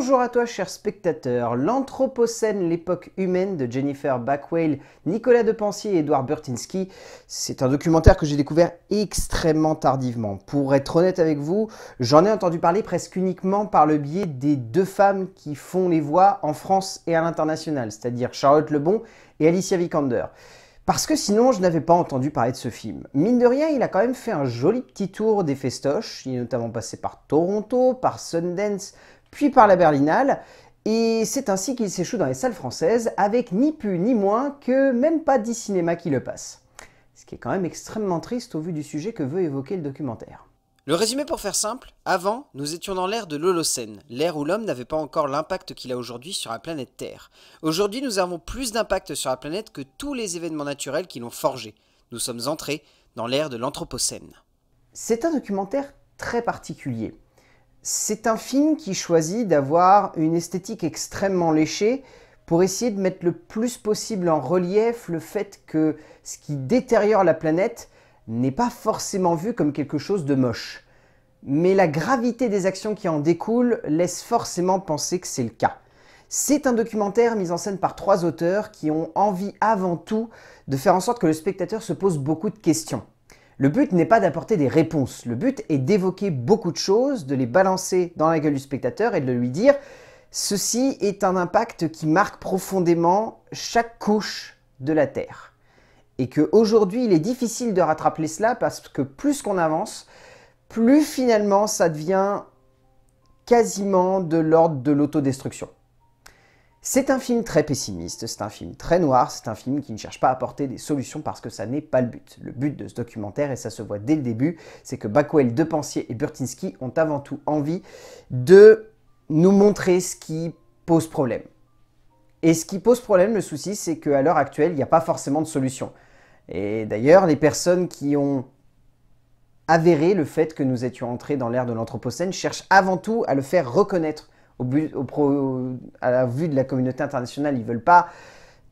Bonjour à toi cher spectateur, l'Anthropocène, l'époque humaine de Jennifer Backwell, Nicolas Depensier et Edouard Burtinsky, c'est un documentaire que j'ai découvert extrêmement tardivement. Pour être honnête avec vous, j'en ai entendu parler presque uniquement par le biais des deux femmes qui font les voix en France et à l'international, c'est-à-dire Charlotte Lebon et Alicia Vikander. Parce que sinon, je n'avais pas entendu parler de ce film. Mine de rien, il a quand même fait un joli petit tour des festoches. Il est notamment passé par Toronto, par Sundance, puis par la Berlinale. Et c'est ainsi qu'il s'échoue dans les salles françaises, avec ni plus ni moins que même pas 10 cinémas qui le passent. Ce qui est quand même extrêmement triste au vu du sujet que veut évoquer le documentaire. Le résumé pour faire simple, avant, nous étions dans l'ère de l'Holocène, l'ère où l'homme n'avait pas encore l'impact qu'il a aujourd'hui sur la planète Terre. Aujourd'hui, nous avons plus d'impact sur la planète que tous les événements naturels qui l'ont forgé. Nous sommes entrés dans l'ère de l'Anthropocène. C'est un documentaire très particulier. C'est un film qui choisit d'avoir une esthétique extrêmement léchée pour essayer de mettre le plus possible en relief le fait que ce qui détériore la planète n'est pas forcément vu comme quelque chose de moche. Mais la gravité des actions qui en découlent laisse forcément penser que c'est le cas. C'est un documentaire mis en scène par trois auteurs qui ont envie avant tout de faire en sorte que le spectateur se pose beaucoup de questions. Le but n'est pas d'apporter des réponses, le but est d'évoquer beaucoup de choses, de les balancer dans la gueule du spectateur et de lui dire ceci est un impact qui marque profondément chaque couche de la Terre et qu'aujourd'hui il est difficile de rattraper cela parce que plus qu'on avance, plus finalement ça devient quasiment de l'ordre de l'autodestruction. C'est un film très pessimiste, c'est un film très noir, c'est un film qui ne cherche pas à apporter des solutions parce que ça n'est pas le but. Le but de ce documentaire, et ça se voit dès le début, c'est que Backwell, Depensier et Burtinsky ont avant tout envie de nous montrer ce qui pose problème. Et ce qui pose problème, le souci, c'est qu'à l'heure actuelle, il n'y a pas forcément de solution. Et d'ailleurs, les personnes qui ont avéré le fait que nous étions entrés dans l'ère de l'Anthropocène cherchent avant tout à le faire reconnaître à la vue de la communauté internationale. Ils ne veulent pas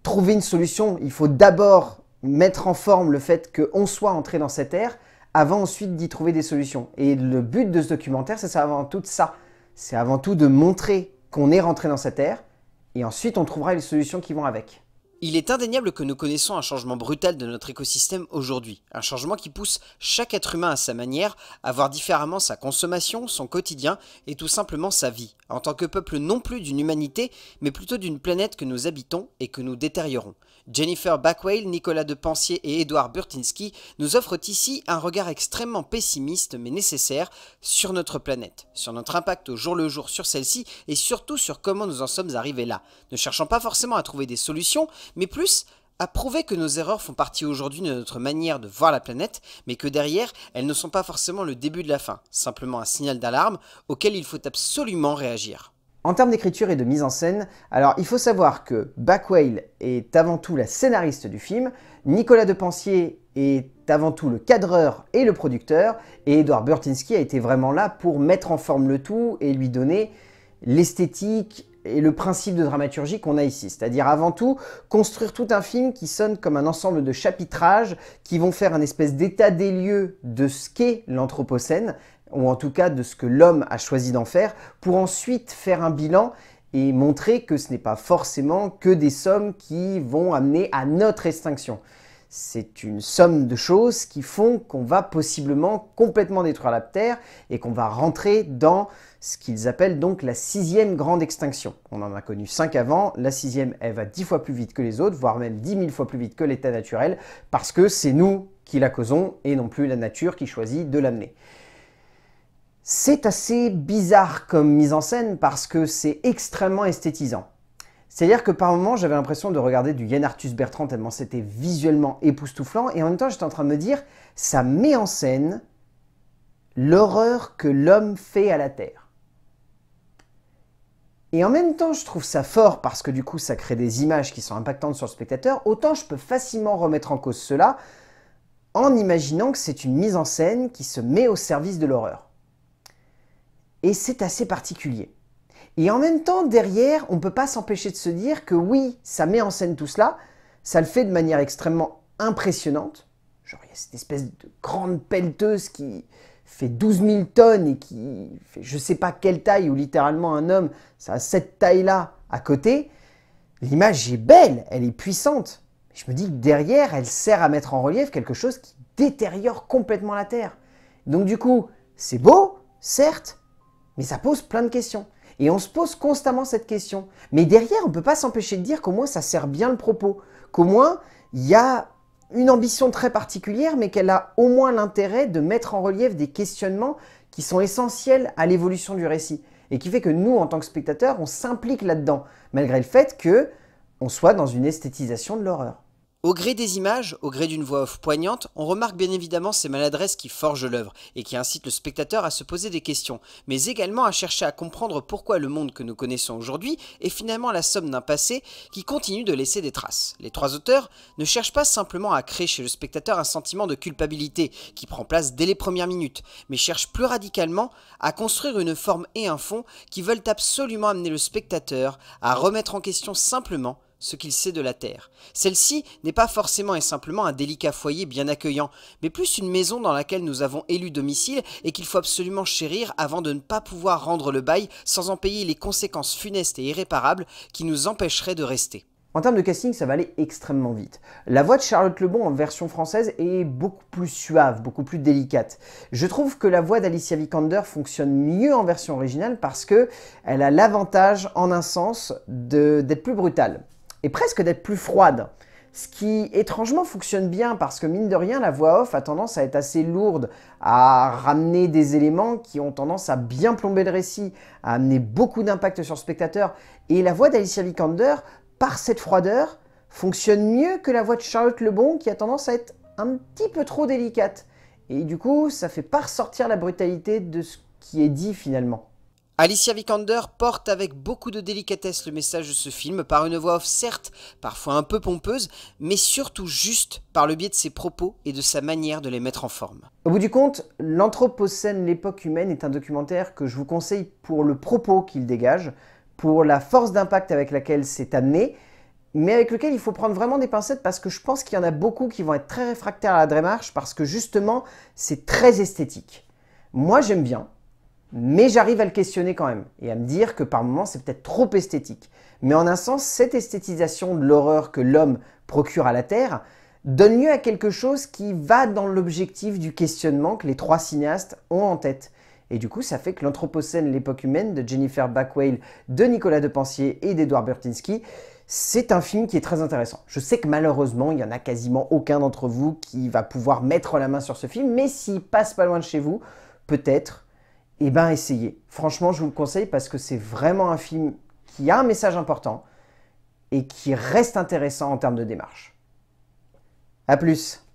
trouver une solution. Il faut d'abord mettre en forme le fait qu'on soit entré dans cette ère avant ensuite d'y trouver des solutions. Et le but de ce documentaire, c'est avant tout ça. C'est avant tout de montrer qu'on est rentré dans cette ère et ensuite on trouvera les solutions qui vont avec. Il est indéniable que nous connaissons un changement brutal de notre écosystème aujourd'hui, un changement qui pousse chaque être humain à sa manière à voir différemment sa consommation, son quotidien et tout simplement sa vie, en tant que peuple non plus d'une humanité, mais plutôt d'une planète que nous habitons et que nous détériorons. Jennifer Backwell, Nicolas Depensier et Edouard Burtinsky nous offrent ici un regard extrêmement pessimiste mais nécessaire sur notre planète, sur notre impact au jour le jour sur celle-ci et surtout sur comment nous en sommes arrivés là, ne cherchant pas forcément à trouver des solutions, mais plus à prouver que nos erreurs font partie aujourd'hui de notre manière de voir la planète, mais que derrière, elles ne sont pas forcément le début de la fin, simplement un signal d'alarme auquel il faut absolument réagir. En termes d'écriture et de mise en scène, alors il faut savoir que Backwell est avant tout la scénariste du film, Nicolas Depensier est avant tout le cadreur et le producteur, et Edouard Burtinsky a été vraiment là pour mettre en forme le tout et lui donner l'esthétique et le principe de dramaturgie qu'on a ici. C'est-à-dire avant tout, construire tout un film qui sonne comme un ensemble de chapitrages qui vont faire un espèce d'état des lieux de ce qu'est l'Anthropocène, ou en tout cas de ce que l'homme a choisi d'en faire, pour ensuite faire un bilan et montrer que ce n'est pas forcément que des sommes qui vont amener à notre extinction. C'est une somme de choses qui font qu'on va possiblement complètement détruire la Terre et qu'on va rentrer dans ce qu'ils appellent donc la sixième grande extinction. On en a connu cinq avant, la sixième elle va dix fois plus vite que les autres, voire même dix mille fois plus vite que l'état naturel, parce que c'est nous qui la causons et non plus la nature qui choisit de l'amener. C'est assez bizarre comme mise en scène parce que c'est extrêmement esthétisant. C'est-à-dire que par moments, j'avais l'impression de regarder du Yann Arthus Bertrand tellement c'était visuellement époustouflant, et en même temps, j'étais en train de me dire, ça met en scène l'horreur que l'homme fait à la Terre. Et en même temps, je trouve ça fort parce que du coup, ça crée des images qui sont impactantes sur le spectateur, autant je peux facilement remettre en cause cela en imaginant que c'est une mise en scène qui se met au service de l'horreur. Et c'est assez particulier. Et en même temps, derrière, on ne peut pas s'empêcher de se dire que oui, ça met en scène tout cela, ça le fait de manière extrêmement impressionnante. Genre, il y a cette espèce de grande pelleteuse qui fait 12 000 tonnes et qui fait je sais pas quelle taille, ou littéralement un homme, ça a cette taille-là à côté, l'image est belle, elle est puissante. Je me dis que derrière, elle sert à mettre en relief quelque chose qui détériore complètement la Terre. Donc du coup, c'est beau, certes, mais ça pose plein de questions. Et on se pose constamment cette question. Mais derrière, on ne peut pas s'empêcher de dire qu'au moins ça sert bien le propos. Qu'au moins, il y a une ambition très particulière, mais qu'elle a au moins l'intérêt de mettre en relief des questionnements qui sont essentiels à l'évolution du récit. Et qui fait que nous, en tant que spectateurs, on s'implique là-dedans, malgré le fait que on soit dans une esthétisation de l'horreur. Au gré des images, au gré d'une voix off poignante, on remarque bien évidemment ces maladresses qui forgent l'œuvre et qui incitent le spectateur à se poser des questions, mais également à chercher à comprendre pourquoi le monde que nous connaissons aujourd'hui est finalement la somme d'un passé qui continue de laisser des traces. Les trois auteurs ne cherchent pas simplement à créer chez le spectateur un sentiment de culpabilité qui prend place dès les premières minutes, mais cherchent plus radicalement à construire une forme et un fond qui veulent absolument amener le spectateur à remettre en question simplement ce qu'il sait de la terre. Celle-ci n'est pas forcément et simplement un délicat foyer bien accueillant, mais plus une maison dans laquelle nous avons élu domicile et qu'il faut absolument chérir avant de ne pas pouvoir rendre le bail sans en payer les conséquences funestes et irréparables qui nous empêcheraient de rester. En termes de casting, ça va aller extrêmement vite. La voix de Charlotte Lebon en version française est beaucoup plus suave, beaucoup plus délicate. Je trouve que la voix d'Alicia Vikander fonctionne mieux en version originale parce que elle a l'avantage, en un sens, d'être plus brutale et presque d'être plus froide. Ce qui étrangement fonctionne bien parce que mine de rien, la voix off a tendance à être assez lourde, à ramener des éléments qui ont tendance à bien plomber le récit, à amener beaucoup d'impact sur le spectateur. Et la voix d'Alicia Vikander, par cette froideur, fonctionne mieux que la voix de Charlotte Lebon qui a tendance à être un petit peu trop délicate. Et du coup, ça fait pas ressortir la brutalité de ce qui est dit finalement. Alicia Vikander porte avec beaucoup de délicatesse le message de ce film par une voix off certes parfois un peu pompeuse, mais surtout juste par le biais de ses propos et de sa manière de les mettre en forme. Au bout du compte, L'Anthropocène, l'époque humaine est un documentaire que je vous conseille pour le propos qu'il dégage, pour la force d'impact avec laquelle c'est amené, mais avec lequel il faut prendre vraiment des pincettes parce que je pense qu'il y en a beaucoup qui vont être très réfractaires à la démarche parce que justement c'est très esthétique. Moi j'aime bien, mais j'arrive à le questionner quand même et à me dire que par moments c'est peut-être trop esthétique. Mais en un sens, cette esthétisation de l'horreur que l'homme procure à la Terre donne lieu à quelque chose qui va dans l'objectif du questionnement que les trois cinéastes ont en tête. Et du coup, ça fait que l'Anthropocène, l'époque humaine de Jennifer Backwell, de Nicolas Depensier et d'Edouard Bertinsky, c'est un film qui est très intéressant. Je sais que malheureusement, il n'y en a quasiment aucun d'entre vous qui va pouvoir mettre la main sur ce film, mais s'il passe pas loin de chez vous, peut-être eh ben essayez. Franchement, je vous le conseille parce que c'est vraiment un film qui a un message important et qui reste intéressant en termes de démarche. A plus